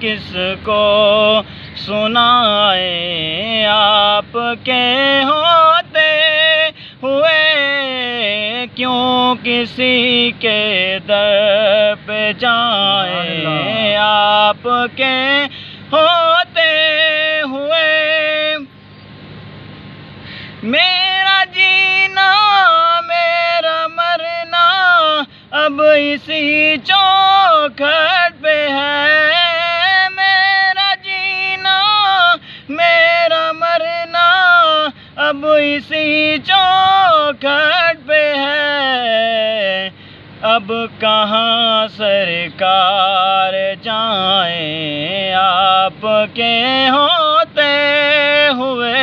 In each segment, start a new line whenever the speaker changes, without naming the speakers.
किसको सुनाए आपके होते हुए? क्यों किसी के दर पे जाए आपके होते हुए? मेरा जीना मेरा मरना अब इसी चौखट पे है। अब इसी चौखट पे है। अब कहाँ सरकार जाए? आपके होते हुए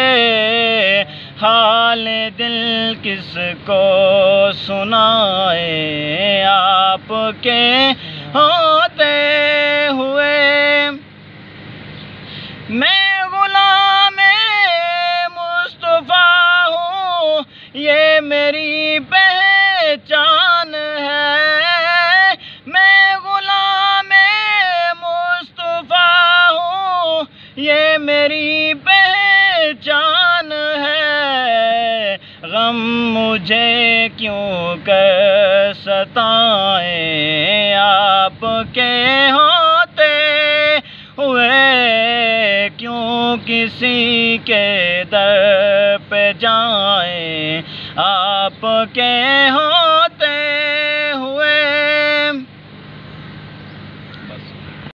हाल दिल किसको सुनाए? आपके होते हुए मैं ये मेरी पहचान है। मैं गुलाम मुस्तफ़ा हूँ। ये मेरी पहचान है। गम मुझे क्यों कर सताए आपके होते? हुए क्यों किसी के दर जाए आपके हो